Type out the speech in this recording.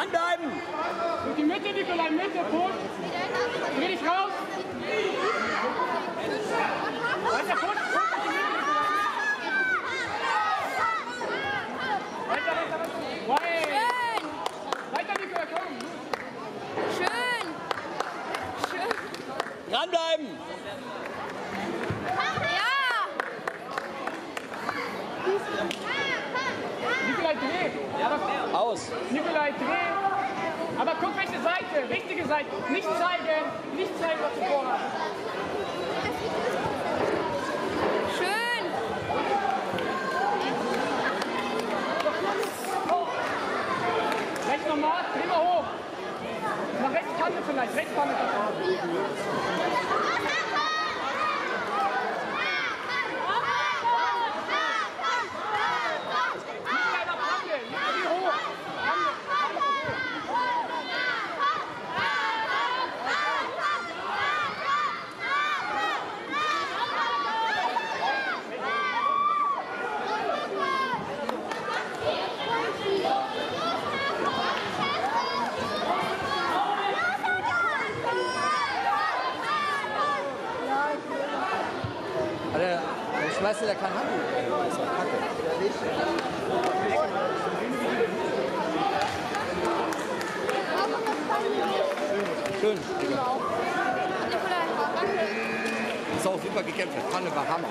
Ranbleiben! Und die Mitte, Nikolai, Mitte, Punkt. Dreh dich raus. Weiter, Punkt, Punkt, auf die Mitte, Nikolai. Weiter, weiter, weiter. Schön, Weiter, Nikolai, komm. schön. Schön. Ranbleiben! Ja, Nikolai, dreh. Aber, Aus! Nikolai, dreh. Aber guck, welche Seite. Richtige Seite. Nicht zeigen. Nicht zeigen, was du vorhast. schön. Rechts nochmal. Dreh mal hoch. Nach rechts Kante vielleicht. Rechts Kante. Der schmeißt der kein Handtuch. Das ist kacke. Schön. Danke. Ist auch super gekämpft. Pfanne war Hammer.